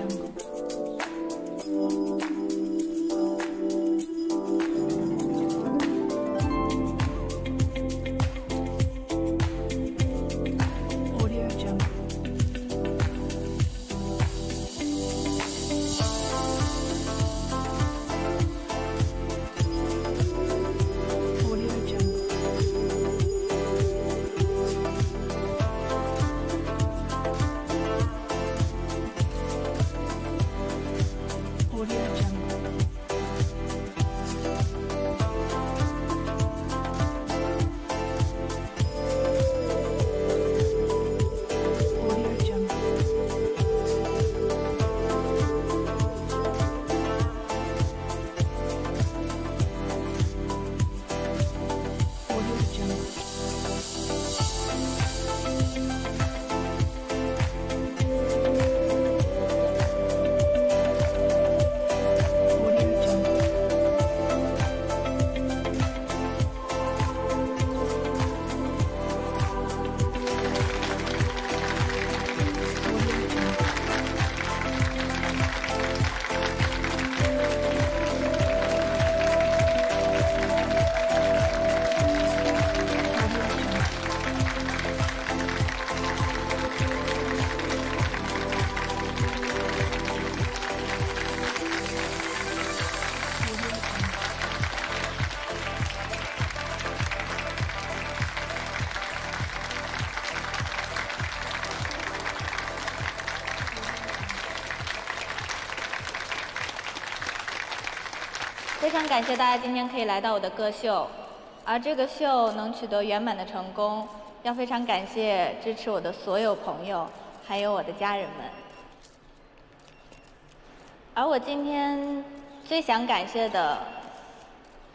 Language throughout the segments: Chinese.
Jungle. 非常感谢大家今天可以来到我的歌秀，而这个秀能取得圆满的成功，要非常感谢支持我的所有朋友，还有我的家人们。而我今天最想感谢的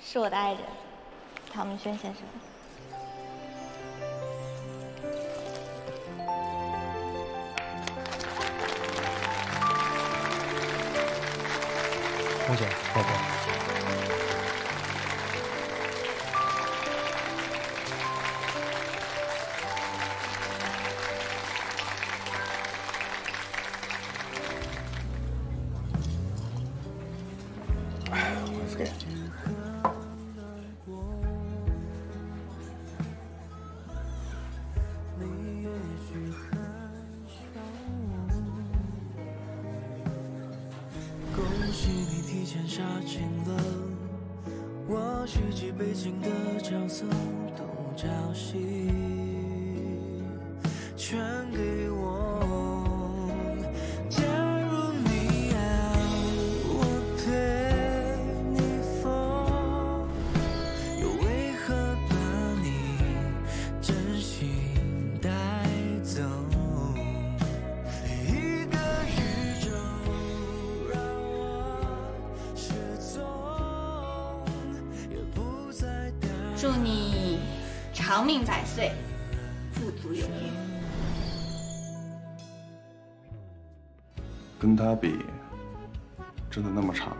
是我的爱人唐明轩先生。红姐，是你提前杀青了，我虚极背景的角色，东角西，全给。抱抱。长命百岁，富足有余。跟他比，真的那么差吗？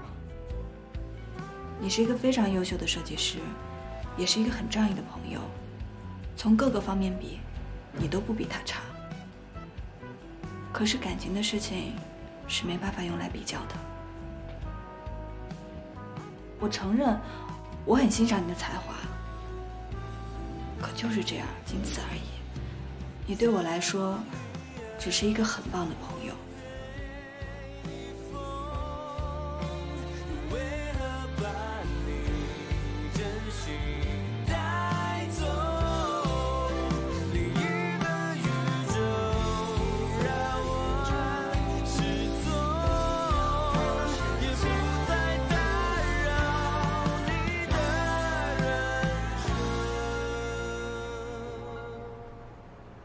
你是一个非常优秀的设计师，也是一个很仗义的朋友。从各个方面比，你都不比他差。可是感情的事情，是没办法用来比较的。我承认，我很欣赏你的才华。就是这样，仅此而已。你对我来说，只是一个很棒的朋友。